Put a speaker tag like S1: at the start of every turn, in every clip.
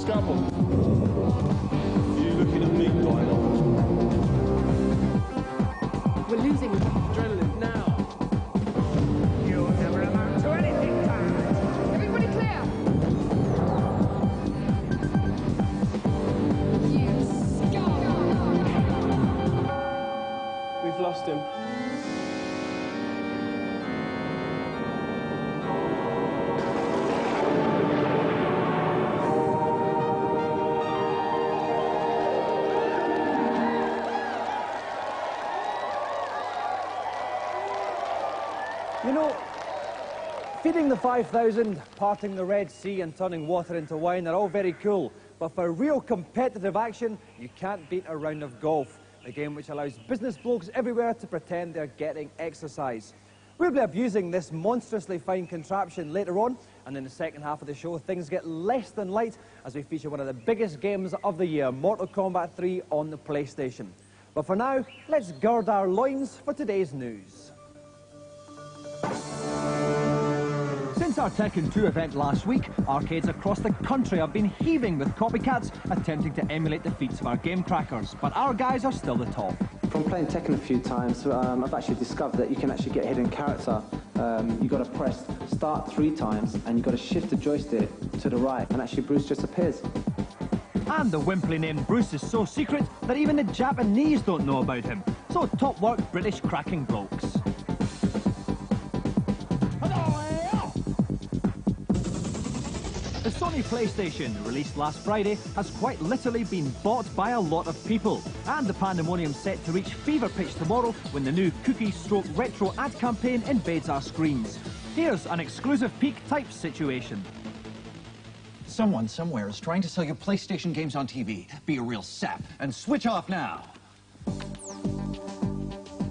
S1: scalpel. You
S2: know, feeding the 5,000, parting the Red Sea and turning water into wine are all very cool. But for real competitive action, you can't beat a round of golf, a game which allows business blokes everywhere to pretend they're getting exercise. We'll be abusing this monstrously fine contraption later on, and in the second half of the show, things get less than light as we feature one of the biggest games of the year, Mortal Kombat 3 on the PlayStation. But for now, let's gird our loins for today's news. Since our Tekken 2 event last week, arcades across the country have been heaving with copycats attempting to emulate the feats of our game crackers. But our guys are still the top.
S3: From playing Tekken a few times, um, I've actually discovered that you can actually get hidden character. Um, you got to press start three times, and you've got to shift the joystick to the right, and actually Bruce just appears.
S2: And the wimply named Bruce is so secret that even the Japanese don't know about him. So top work, British cracking blokes. Sony PlayStation, released last Friday, has quite literally been bought by a lot of people. And the pandemonium set to reach fever pitch tomorrow when the new cookie stroke retro ad campaign invades our screens. Here's an exclusive peek type situation.
S4: Someone somewhere is trying to sell you PlayStation games on TV. Be a real sap and switch off now.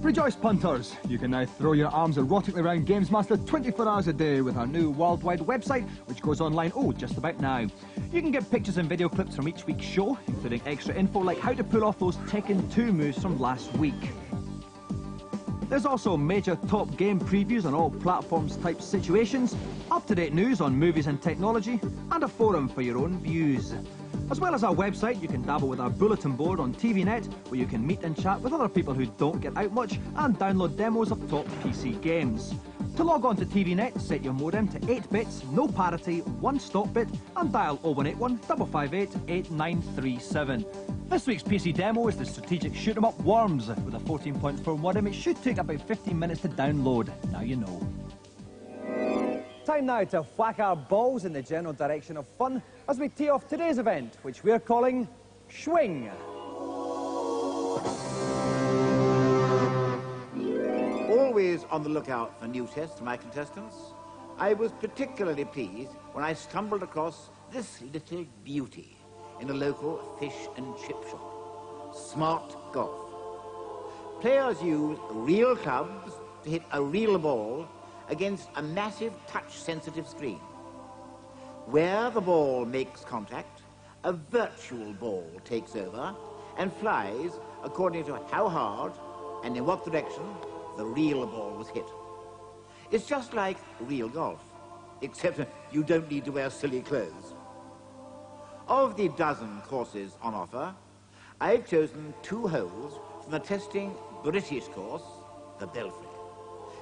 S2: Rejoice punters! You can now throw your arms erotically around Games Master 24 hours a day with our new worldwide website, which goes online, oh, just about now. You can get pictures and video clips from each week's show, including extra info like how to pull off those Tekken 2 moves from last week. There's also major top game previews on all platforms type situations, up-to-date news on movies and technology, and a forum for your own views. As well as our website, you can dabble with our bulletin board on TVNet, where you can meet and chat with other people who don't get out much and download demos of top PC games. To log on to TVNet, set your modem to 8 bits, no parity, one stop bit, and dial 0181 558 8937. This week's PC demo is the strategic shoot 'em up Worms. With a 14.4 modem, it should take about 15 minutes to download. Now you know. Time now to whack our balls in the general direction of fun as we tee off today's event, which we're calling Schwing.
S5: Always on the lookout for new tests for my contestants, I was particularly pleased when I stumbled across this little beauty in a local fish and chip shop. Smart Golf. Players use real clubs to hit a real ball against a massive touch-sensitive screen. Where the ball makes contact, a virtual ball takes over and flies according to how hard and in what direction the real ball was hit. It's just like real golf, except you don't need to wear silly clothes. Of the dozen courses on offer, I've chosen two holes from the testing British course, the Belfry.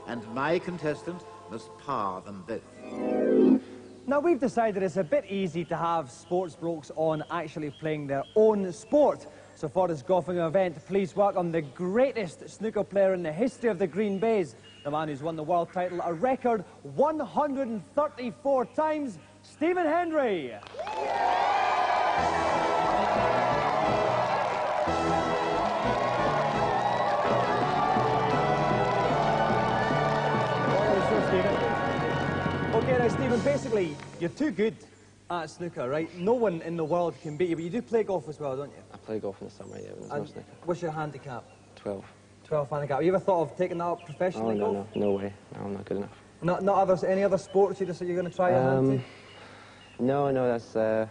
S5: And my contestant must par them both.
S2: Now, we've decided it's a bit easy to have sports blokes on actually playing their own sport. So for this golfing event, please welcome the greatest snooker player in the history of the Green Baize, the man who's won the world title a record 134 times, Stephen Hendry. Okay, now, Stephen, basically, you're too good at snooker, right? No one in the world can beat you, but you do play golf as well, don't you?
S6: I play golf in the summer, yeah, when there's no snooker.
S2: what's your handicap?
S6: 12.
S2: 12 handicap. Have you ever thought of taking that up professionally?
S6: Oh, no,
S2: golf?
S6: no, no way. No, I'm not good enough.
S2: Not, not others, any other sports you just you're going to try
S6: Um, no, no, that's, uh,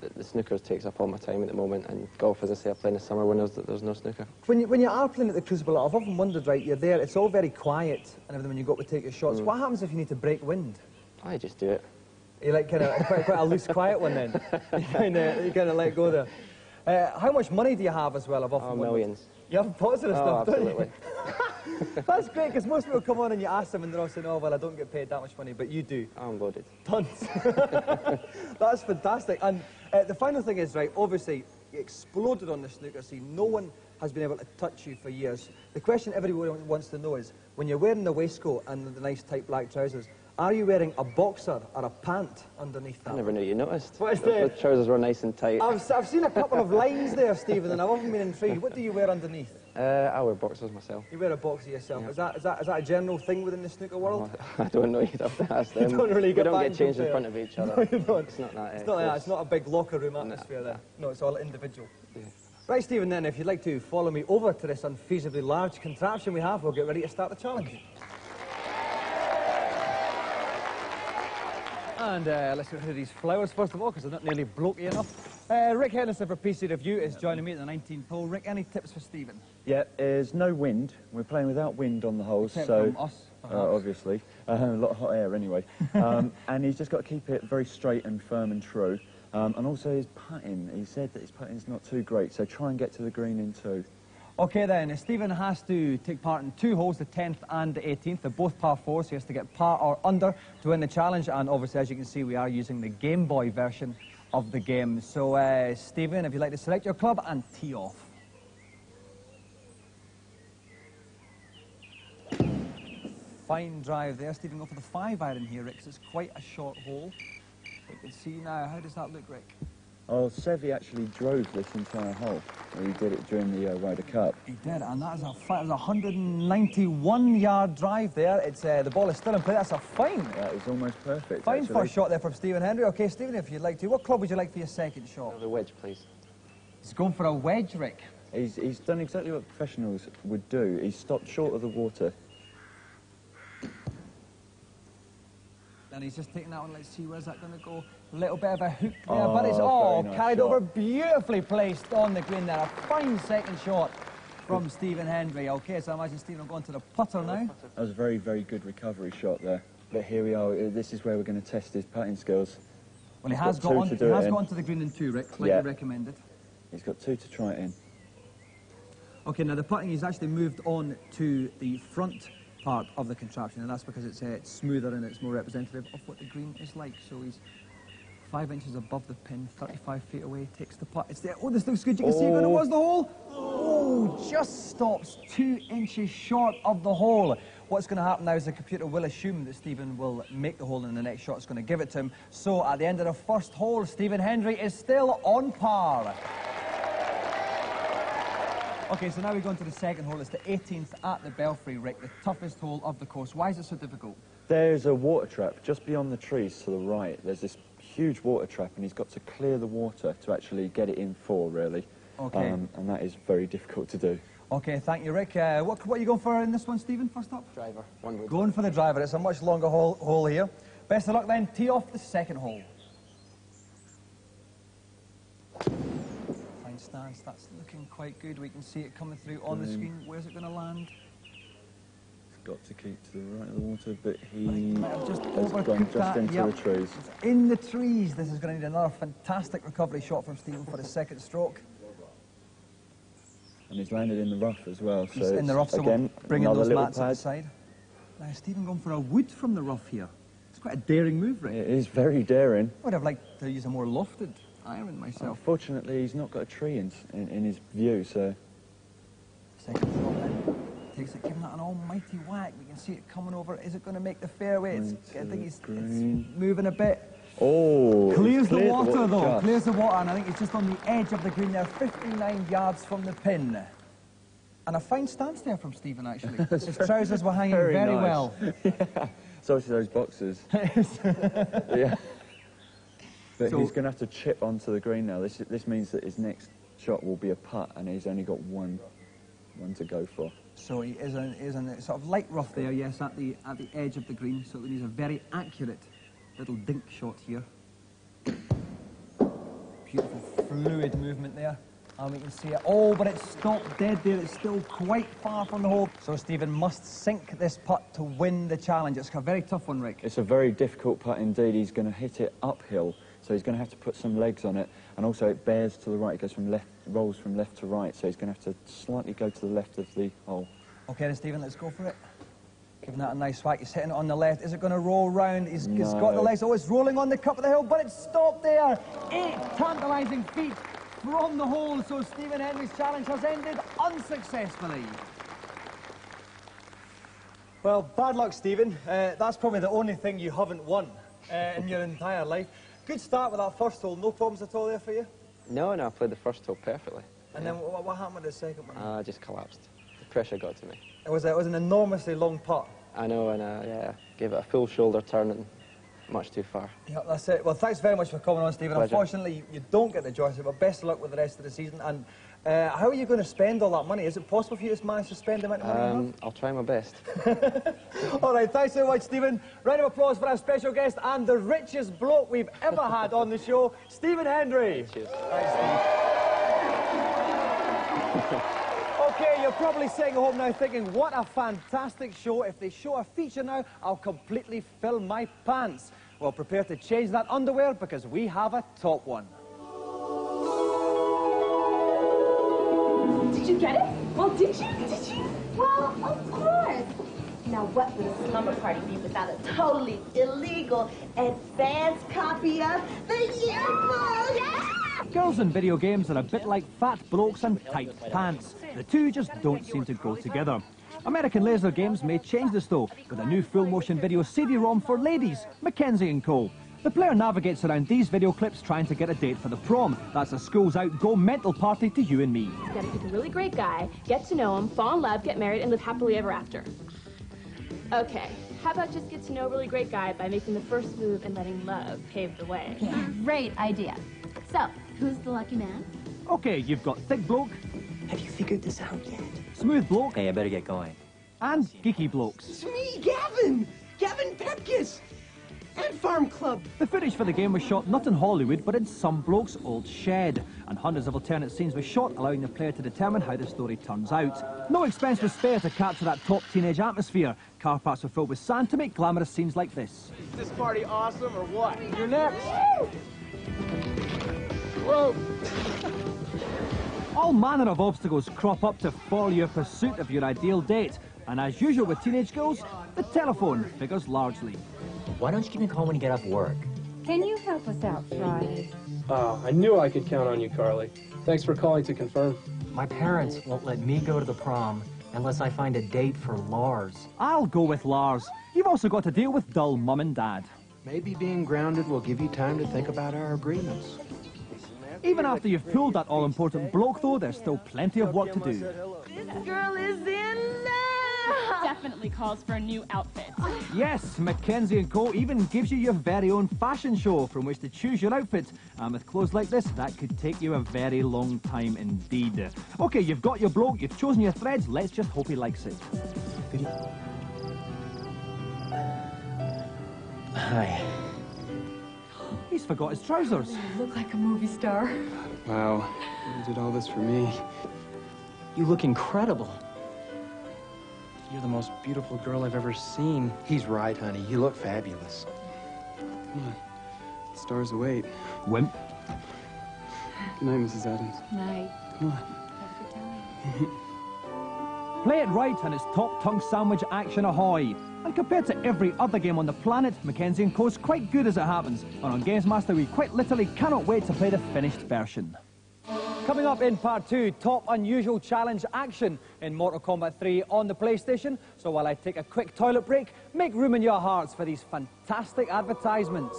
S6: the, the snooker takes up all my time at the moment, and golf, as I say, I play in the summer when there's, there's no snooker.
S2: When you, when you are playing at the Crucible, I've often wondered, right, you're there, it's all very quiet and everything when you go up to take your shots.
S6: Mm.
S2: What happens if you need to break wind?
S6: I just do it.
S2: You like kind of quite, quite a loose, quiet one then. you kind of you kind of let go there. Uh, how much money do you have as well? I've often
S6: Oh,
S2: wondered.
S6: millions.
S2: You have of
S6: Oh,
S2: stuff, don't
S6: absolutely.
S2: you? That's great because most people come on and you ask them and they're all saying, "Oh well, I don't get paid that much money," but you do.
S6: I'm loaded.
S2: Tons. That's fantastic. And uh, the final thing is, right, obviously, you exploded on the snooker scene. No one has been able to touch you for years. The question everyone wants to know is, when you're wearing the waistcoat and the nice tight black trousers, are you wearing a boxer or a pant underneath that?
S6: I never knew you noticed.
S2: What is
S6: the, the trousers were nice and tight.
S2: I've, I've seen a couple of lines there, Stephen, and I've often been intrigued. What do you wear underneath?
S6: Uh, I wear boxers myself.
S2: You wear a boxer yourself. Is, that, is, that, is that a general thing within the snooker world?
S6: I don't know. You'd have to ask them.
S2: You don't really
S6: we
S2: get
S6: don't get changed in front of each other.
S2: No, you don't.
S6: It's not that.
S2: It's
S6: uh,
S2: not, that, it's not a big locker room atmosphere there. No, it's all individual. Right, Stephen, then, if you'd like to follow me over to this unfeasibly large contraption we have, we'll get ready to start the challenge. And uh, let's get rid of these flowers first of all, because they're not nearly blokey enough. Uh, Rick Henderson for PC Review is joining me at the 19th hole. Rick, any tips for Stephen?
S7: Yeah, there's no wind. We're playing without wind on the holes,
S2: Except
S7: so
S2: us,
S7: uh, obviously uh, a lot of hot air anyway. um, and he's just got to keep it very straight and firm and true. Um, and also his putting. He said that his putting's not too great, so try and get to the green in two.
S2: Okay then, Stephen has to take part in two holes, the 10th and the 18th. They're both par fours, so he has to get par or under to win the challenge. And obviously, as you can see, we are using the Game Boy version of the game. So, uh, Stephen, if you'd like to select your club and tee off. Fine drive there. Stephen, go for the five iron here, Rick, it's quite a short hole. You can see now. How does that look, Rick?
S7: Oh, Seve actually drove this entire hole. He did it during the uh, Ryder Cup.
S2: He did, and that is a, fi- it was a 191 yard drive there. It's uh, the ball is still in play. That's a fine.
S7: That is almost perfect.
S2: Fine
S7: actually.
S2: first shot there from Stephen Hendry. Okay, Stephen, if you'd like to, what club would you like for your second shot?
S6: The wedge, please.
S2: He's going for a wedge, Rick.
S7: He's, he's done exactly what professionals would do. He's stopped short of the water.
S2: And he's just taking that one. Let's see, where's that going to go? A little bit of a hook there,
S7: Oh,
S2: but it's all
S7: nice
S2: carried
S7: shot.
S2: over, beautifully placed on the green there. A fine second shot from Stephen Hendry. Okay, so I imagine Stephen will go to the putter now.
S7: That was a very, very good recovery shot there. But here we are. Uh, This is where we're going to test his putting skills.
S2: Well, he
S7: He's
S2: has
S7: got
S2: got on,
S7: to
S2: he has
S7: in.
S2: got onto the green in two, Rick, like
S7: Yeah.
S2: you recommended.
S7: He's got two to try it in.
S2: Okay, now the putting he's actually moved on to the front part of the contraption, and that's because it's, uh, it's smoother and it's more representative of what the green is like. So he's five inches above the pin, 35 feet away, takes the putt. It's there. Oh, this looks good. You can see it going
S7: Oh.
S2: towards the hole. Oh, just stops two inches short of the hole. What's going to happen now is the computer will assume that Stephen will make the hole and the next shot is going to give it to him. So at the end of the first hole, Stephen Hendry is still on par. Okay, so now we go into the second hole. It's the 18th at the Belfry, Rick, the toughest hole of the course. Why is it so difficult?
S7: There's a water trap just beyond the trees to the right. There's this huge water trap, and he's got to clear the water to actually get it in four, really.
S2: Okay.
S7: Um, and that is very difficult to do.
S2: Okay, thank you, Rick. Uh, what, what are you going for in this one, Stephen, first up?
S6: Driver, one wood.
S2: Going for the driver. It's a much longer hole, hole here. Best of luck then. Tee off the second hole. Stance. That's looking quite good. We can see it coming through on the screen. Where's it going to land?
S7: He's got to keep to the right of the water, but he
S2: just
S7: has gone just
S2: that,
S7: into
S2: yep.
S7: the trees.
S2: In the trees. This is going to need another fantastic recovery shot from Stephen for his second stroke.
S7: And he's landed in the rough as well. So
S2: He's in the
S7: it's,
S2: rough, so
S7: again,
S2: we'll bring those mats
S7: pad.
S2: side. Now, uh, Stephen going for a wood from the rough here. It's quite a daring move, Rick.
S7: It is very daring.
S2: I would have liked to use a more lofted iron myself.
S7: Unfortunately, he's not got a tree in, in, in his view, so
S2: Second shot then. Takes it, giving that an almighty whack. We can see it coming over. Is it going to make the fairway? It's, I think it's, it's moving a bit.
S7: Oh, he's
S2: Clears the
S7: cleared
S2: water, though.
S7: just.
S2: Clears the water, and I think it's just on the edge of the green there, 59 yards from the pin. And a fine stance there from Stephen, actually. His trousers were hanging very,
S7: Very nice.
S2: well.
S7: So obviously those boxes. yeah. But
S2: So-
S7: he's going to have to chip onto the green now. This this means that his next shot will be a putt, and he's only got one one to go for.
S2: So he is in, is a sort of light rough there, yes, at the at the edge of the green. So it needs a very accurate little dink shot here. Beautiful fluid movement there.
S8: And we can see it. Oh, but it's stopped dead there. It's still quite far from the hole. So Stephen must sink this putt to win the challenge. It's a very tough one, Rick.
S7: It's a very difficult putt indeed. He's going to hit it uphill, so he's going to have to put some legs on it. And also it bears to the right. It goes from left, rolls from left to right, so he's going to have to slightly go to the left of the hole.
S8: Okay then, Stephen, let's go for it. Giving that a nice whack. He's hitting it on the left. Is it going to roll round? He's, he's got the legs. Oh, it's rolling on the cup of the hill, but it's stopped there. Eight tantalising feet from the hole. So Stephen Hendry's challenge has ended unsuccessfully. Well, bad luck, Stephen. Uh, that's probably the only thing you haven't won uh, in your entire life. Good start with that first hole. No problems at all there for you?
S6: No, no, I played the first hole perfectly.
S8: And then what, what happened with the second one?
S6: I just collapsed. The pressure got to me.
S8: It was, a, it was an enormously long putt.
S6: I know, and uh, yeah, gave it a full shoulder turn and much too far.
S8: Yeah, that's it. Well, thanks very much for coming on, Stephen.
S6: Pleasure.
S8: Unfortunately, you, you don't get the joystick, but best of luck with the rest of the season. And uh, how are you going to spend all that money? Is it possible for you to manage to spend the amount of money
S6: Um, I'll try my best.
S8: All right, thanks so much, Stephen. Round of applause for our special guest and the richest bloke we've ever had on the show, Stephen Hendry.
S6: Cheers.
S8: Okay, you're probably sitting at home now thinking, what a fantastic show. If they show a feature now, I'll completely fill my pants. Well, prepare to change that underwear because we have a top one.
S9: You get it? Well, did you? Did you? Well, of course. Now, what would a slumber party be without a totally illegal advanced copy of the yearbook? Yeah!
S2: Girls in video games are a bit like fat blokes and tight pants. The two just don't seem to go together. American Laser Games may change this though, with a new full-motion video CD-ROM for ladies, McKenzie & Co. The player navigates around these video clips trying to get a date for the prom. That's a school's out go mental party to you and me.
S10: You gotta pick a really great guy, get to know him, fall in love, get married, and live happily ever after. Okay, how about just get to know a really great guy by making the first move and letting love pave the way?
S9: Great idea. So, who's the lucky man?
S2: Okay, you've got thick bloke.
S11: Have you figured this out yet?
S2: Smooth bloke.
S11: Hey, I better get going.
S2: And geeky blokes.
S11: It's me, Gavin! Gavin Pepkis! And Farm Club!
S2: The footage for the game was shot not in Hollywood, but in some bloke's old shed. And hundreds of alternate scenes were shot, allowing the player to determine how the story turns out. No expense was spared to capture that top teenage atmosphere. Car parks were filled with sand to make glamorous scenes like this.
S12: Is this party awesome or what?
S8: You're next.
S12: Whoa!
S2: All manner of obstacles crop up to foil your pursuit of your ideal date. And as usual with teenage girls, the telephone figures largely.
S11: Why don't you give me a call when you get off work?
S1: Can you help us out, Friday?
S12: Oh, I knew I could count on you, Carly. Thanks for calling to confirm.
S11: My parents won't let me go to the prom unless I find a date for Lars.
S2: I'll go with Lars. You've also got to deal with dull mum and dad.
S13: Maybe being grounded will give you time to think about our agreements.
S2: Even after you've pulled that all-important bloke, though, there's still plenty of work to do.
S10: This girl is in love! Definitely calls for a new outfit.
S2: Yes, McKenzie & Co. even gives you your very own fashion show from which to choose your outfit. And with clothes like this, that could take you a very long time indeed. Okay, you've got your bloke, you've chosen your threads, let's just hope he likes it.
S11: Hi.
S2: He's forgot his trousers.
S1: You look like a movie star.
S13: Wow, you did all this for me.
S11: You look incredible.
S13: You're the most beautiful girl I've ever seen. He's right, honey. You look fabulous. Come on. Stars await.
S2: Wimp.
S13: Good night, Mrs. Adams.
S1: Night.
S13: Come on. Have a good time.
S2: Play it right and it's top tongue sandwich action ahoy. And compared to every other game on the planet, McKenzie & Co's quite good as it happens. And on Games Master, we quite literally cannot wait to play the finished version. Coming up in part two, top unusual challenge action in Mortal Kombat 3 on the PlayStation. So while I take a quick toilet break, make room in your hearts for these fantastic advertisements.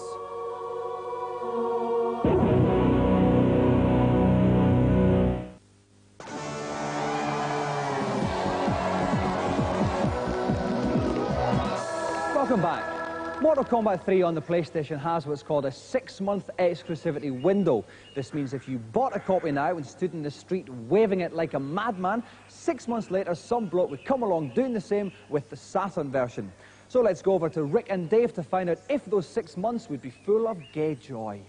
S2: Mortal Kombat 3 on the PlayStation has what's called a six-month exclusivity window. This means if you bought a copy now and stood in the street waving it like a madman, six months later some bloke would come along doing the same with the Saturn version. So let's go over to Rick and Dave to find out if those six months would be full of gay joy.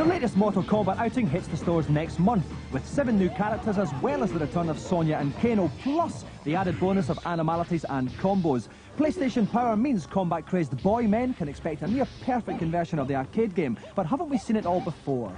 S14: The latest Mortal Kombat outing hits the stores next month, with seven new characters as well as the return of Sonya and Kano, plus the added bonus of animalities and combos. PlayStation Power means combat-crazed boy men can expect a near-perfect conversion of the arcade game, but haven't we seen it all before?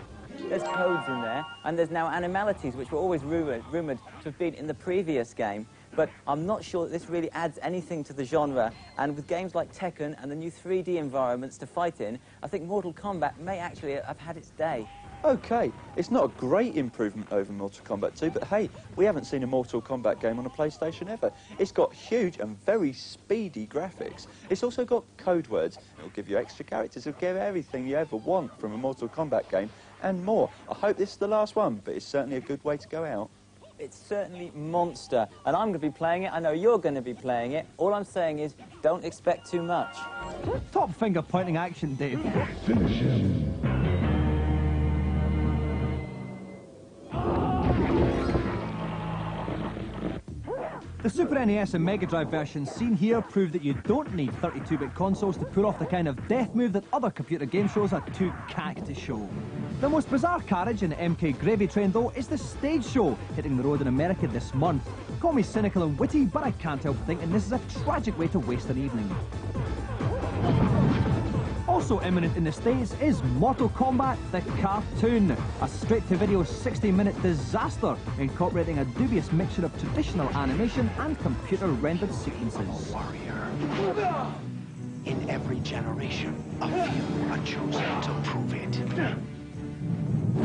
S15: There's codes in there, and there's now animalities, which were always rumoured, rumoured to have been in the previous game. But I'm not sure that this really adds anything to the genre. And with games like Tekken and the new 3D environments to fight in, I think Mortal Kombat may actually have had its day.
S7: Okay, it's not a great improvement over Mortal Kombat 2, but hey, we haven't seen a Mortal Kombat game on a PlayStation ever. It's got huge and very speedy graphics. It's also got code words. It'll give you extra characters. It'll give everything you ever want from a Mortal Kombat game and more. I hope this is the last one, but it's certainly a good way to go out.
S15: It's certainly monster, and I'm going to be playing it. I know you're going to be playing it. All I'm saying is, don't expect too much.
S14: Top finger pointing action, Dave.
S16: Finish him.
S14: The Super NES and Mega Drive versions seen here prove that you don't need 32-bit consoles to pull off the kind of death move that other computer game shows are too cack to show. The most bizarre carriage in the MK Gravy Train, though, is the stage show hitting the road in America this month. Call me cynical and witty, but I can't help thinking this is a tragic way to waste an evening. Also imminent in the States is Mortal Kombat the cartoon, a straight-to-video 60-minute disaster incorporating a dubious mixture of traditional animation and computer-rendered sequences.
S17: In every generation, a few are chosen to prove it.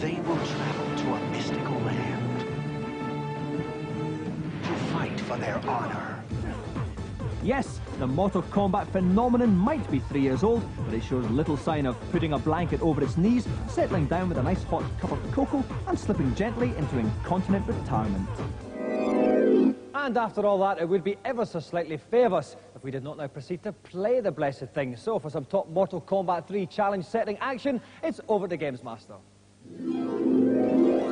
S17: They will travel to a mystical land to fight for their honor.
S14: Yes, the Mortal Kombat phenomenon might be three years old, but it shows little sign of putting a blanket over its knees, settling down with a nice hot cup of cocoa, and slipping gently into incontinent retirement.
S2: And after all that, it would be ever so slightly fair of us if we did not now proceed to play the blessed thing. So for some top Mortal Kombat 3 challenge setting action, it's over to Games Master.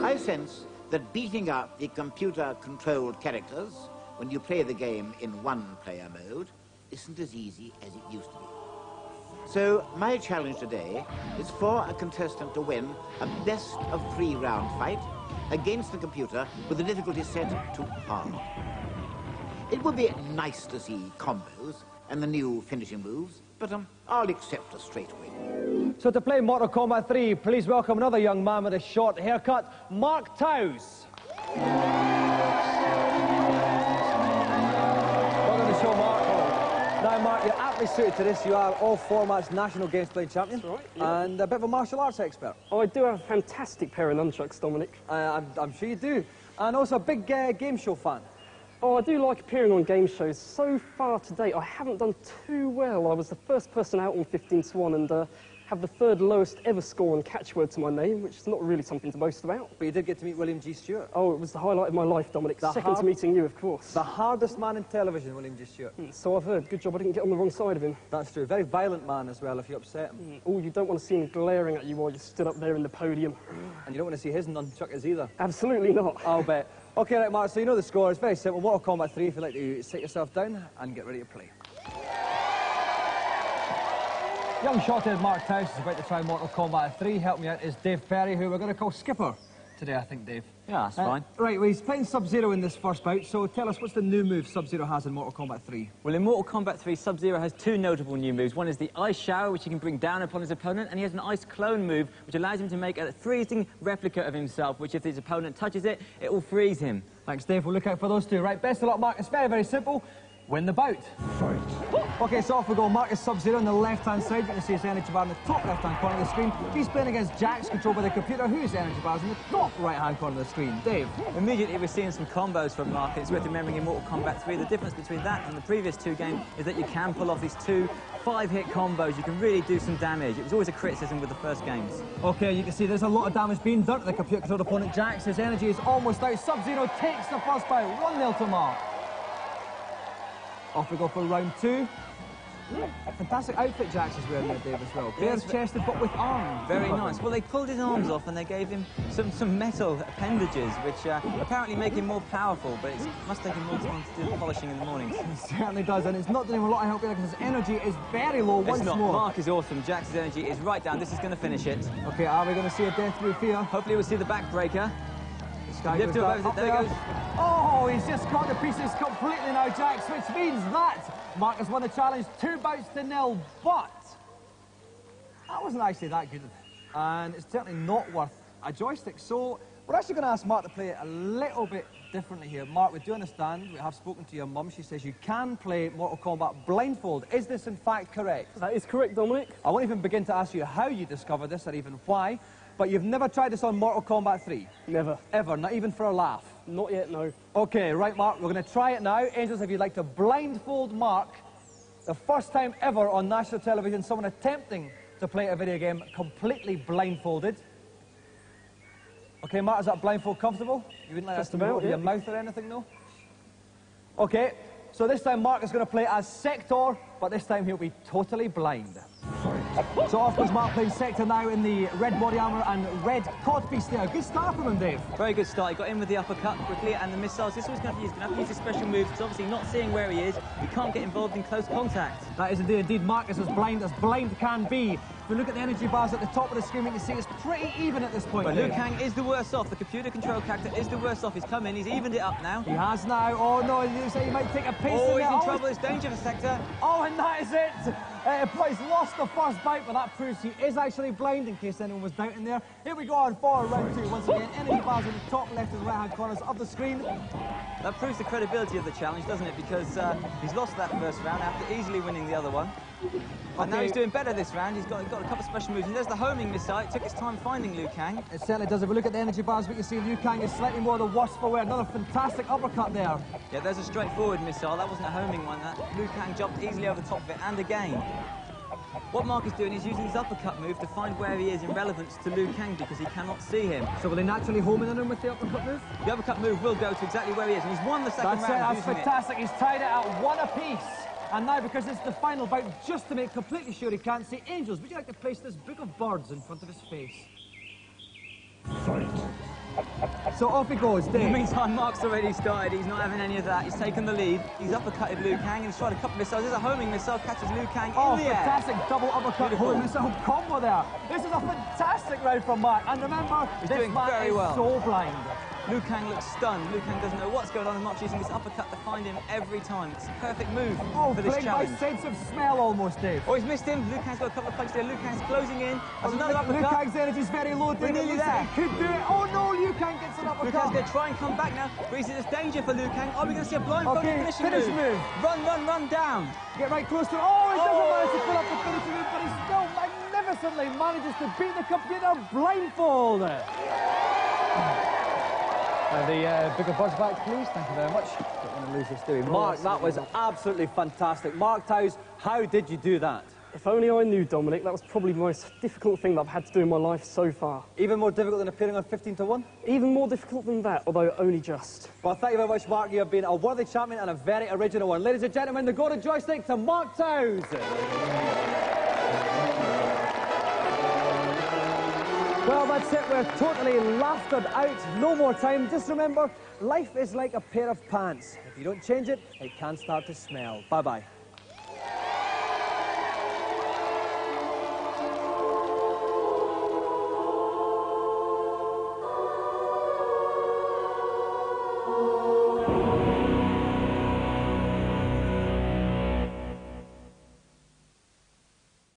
S5: I sense that beating up the computer-controlled characters when you play the game in one-player mode isn't as easy as it used to be. So my challenge today is for a contestant to win a best of three round fight against the computer with the difficulty set to hard. It would be nice to see combos and the new finishing moves, but um, I'll accept a straight win.
S2: So to play Mortal Kombat 3, please welcome another young man with a short haircut, Mark Towse. Welcome Now, Mark, you're aptly suited to this. You are all formats national games playing champion and a bit of a martial arts expert.
S18: Oh, I do have a fantastic pair of nunchucks, Dominic.
S2: Uh, I'm, I'm sure you do. And also a big uh, game show fan.
S18: Oh, I do like appearing on game shows. So far to date, I haven't done too well. I was the first person out on 15 to 1 and uh, have the third lowest ever score on catchword to my name, which is not really something to boast about.
S2: But you did get to meet William G. Stewart.
S18: Oh, it was the highlight of my life, Dominic.
S2: The
S18: Second to meeting you, of course.
S2: The hardest man in television, William G. Stewart.
S18: Hmm, so I've heard. Good job I didn't get on the wrong side of him.
S2: That's true. Very violent man as well, if you upset him.
S18: Hmm, oh, you don't want to see him glaring at you while you stood up there in the podium.
S2: And you don't want to see his nunchuckers either.
S18: Absolutely not.
S2: I'll bet. Okay, right, Mark, so you know the score. It's very simple. Mortal Kombat 3, if you'd like to sit yourself down and get ready to play. Young shot-head Mark Towse is about to try Mortal Kombat 3. Help me out is Dave Perry, who we're going to call Skipper today, I think, Dave.
S15: Yeah, that's
S2: Uh,
S15: fine.
S2: Right, well, he's playing Sub-Zero in this first bout, so tell us, what's the new move Sub-Zero has in Mortal Kombat 3?
S15: Well, in Mortal Kombat 3, Sub-Zero has two notable new moves. One is the Ice Shower, which he can bring down upon his opponent, and he has an Ice Clone move, which allows him to make a freezing replica of himself, which if his opponent touches it, it will freeze him.
S2: Thanks, Dave. We'll look out for those two. Right, best of luck, Mark. It's very, very simple. Win the bout.
S16: Fight.
S2: Okay, so off we go. Marcus Sub-Zero on the left-hand side. You can see his energy bar in the top left-hand corner of the screen. He's playing against Jax, controlled by the computer, whose energy bar is in the top right-hand corner of the screen. Dave.
S15: Immediately we're seeing some combos from Mark. It's worth remembering in Mortal Kombat 3, the difference between that and the previous two games is that you can pull off these two five-hit combos. You can really do some damage. It was always a criticism with the first games.
S2: Okay, you can see there's a lot of damage being done to the computer-controlled opponent Jax. His energy is almost out. Sub-Zero takes the first bout. 1-0 to Mark. Off we go for round two. Fantastic outfit Jax is wearing there, Dave, as well. Bare chested, but with arms.
S15: Very nice. Well, they pulled his arms off and they gave him some, some metal appendages, which uh, apparently make him more powerful, but it must take him more time to do the polishing in the morning.
S2: It certainly does, and it's not doing him a lot of help because his energy is very low
S15: It's
S2: once
S15: not.
S2: more.
S15: Mark is awesome. Jax's energy is right down. This is going to finish it.
S2: Okay, are we going to see a death through fear?
S15: Hopefully we'll see the backbreaker.
S2: This
S15: Lift
S2: goes
S15: over-
S2: up
S15: he
S2: Oh, he's just caught the pieces completely now, Jax, which means that Mark has won the challenge two bouts to nil, but that wasn't actually that good. And it's certainly not worth a joystick. So we're actually going to ask Mark to play it a little bit differently here. Mark, we do understand, we have spoken to your mum. She says you can play Mortal Kombat blindfold. Is this in fact correct?
S18: That is correct, Dominic.
S2: I won't even begin to ask you how you discovered this or even why, but you've never tried this on Mortal Kombat 3?
S18: Never.
S2: Ever, not even for a laugh?
S18: Not yet, no.
S2: Okay, right, Mark, we're going to try it now. Angels, if you'd like to blindfold Mark, the first time ever on national television, someone attempting to play a video game completely blindfolded. Okay, Mark, is that blindfold comfortable? You wouldn't like us
S18: Just
S2: to move over your mouth or anything, no? Okay, so this time Mark is going to play as Sektor, but this time he'll be totally blind. So off goes Mark playing Sektor now in the red body armour and red codpiece there. Good start from him, Dave.
S15: Very good start. He got in with the uppercut quickly and the missiles. This was going to use. Going to have to use his special moves because obviously not seeing where he is, he can't get involved in close contact.
S2: That is indeed, indeed. Marcus as blind as blind can be. If we look at the energy bars at the top of the screen, we can see it's pretty even at this point.
S15: But Liu Kang is the worst off. The computer control character is the worst off. He's come in. He's evened it up now.
S2: He has now. Oh no, you say he might take a piece
S15: Oh, he's in trouble. It's danger for Sektor.
S2: Oh, and that is it. Uh, he's lost the first bout, but that proves he is actually blind in case anyone was doubting there. Here we go on for round two. Once again, energy bars in the top left and right hand corners of the screen.
S15: That proves the credibility of the challenge, doesn't it? Because uh, he's lost that first round after easily winning the other one. And now he's doing better this round. He's got, he's got a couple of special moves. And there's the homing missile. It took his time finding Liu Kang.
S2: It certainly does. If we look at the energy bars, we can see Liu Kang is slightly more the worse for wear. Another fantastic uppercut there.
S15: Yeah, there's a straightforward missile. That wasn't a homing one. That Liu Kang jumped easily over the top of it. And again. What Mark is doing is using his uppercut move to find where he is in relevance to Liu Kang because he cannot see him.
S2: So will he naturally home in on him with the uppercut move?
S15: The uppercut move will go to exactly where he is, and he's won the second
S2: That's it,
S15: round.
S2: that's
S15: using it.
S2: fantastic. He's tied it at one apiece. And now, because it's the final bout, just to make completely sure he can't see Angels, would you like to place this book of birds in front of his face? Fight! So off he goes,
S15: In the
S2: Dave.
S15: meantime, Mark's already started. He's not having any of that. He's taken the lead. He's uppercutted Liu Kang and he's tried a couple of missiles. There's a homing missile, catches Liu Kang
S2: Oh,
S15: in the air.
S2: fantastic double uppercut
S15: Beautiful.
S2: homing missile combo there. This is a fantastic round from Mark. And remember,
S15: He's
S2: this
S15: doing
S2: man
S15: very
S2: is
S15: well.
S2: so blind.
S15: Liu Kang looks stunned. Liu Kang doesn't know what's going on and Mark's using this uppercut to find him every time. It's a perfect move
S2: Oh,
S15: for this
S2: playing by
S15: challenge.
S2: sense of smell almost, Dave.
S15: Oh, he's missed him. Liu Kang's got a couple of punches there. Liu Kang's closing in. There's another
S2: Liu
S15: uppercut.
S2: Kang's energy's very low.
S15: We're nearly there.
S2: He could do it. Oh no, Liu Kang gets an
S15: Liu
S2: uppercut.
S15: Kang's going to try and come back now, but he's in this danger for Liu Kang. Are we going to see a blindfolded
S2: Okay,
S15: finishing
S2: finish
S15: move?
S2: move.
S15: Run, run, run down.
S2: Get right close to it. Oh, he doesn't
S15: Oh.
S2: manage to oh! pull up the finishing move, but he still magnificently manages to beat the computer blindfold. Uh, the uh, bigger buzz back, please. Thank you very much. Don't want to lose this, do we? Mark, that was absolutely fantastic. Mark Towse, how did you do that?
S18: If only I knew, Dominic, that was probably the most difficult thing that I've had to do in my life so far.
S2: Even more difficult than appearing on 15 to 1?
S18: Even more difficult than that, although only just.
S2: Well, thank you very much, Mark. You have been a worthy champion and a very original one. Ladies and gentlemen, the golden joystick to Mark Towse. Well, that's it. We're totally laughed out. No more time. Just remember, life is like a pair of pants. If you don't change it, it can start to smell. Bye-bye.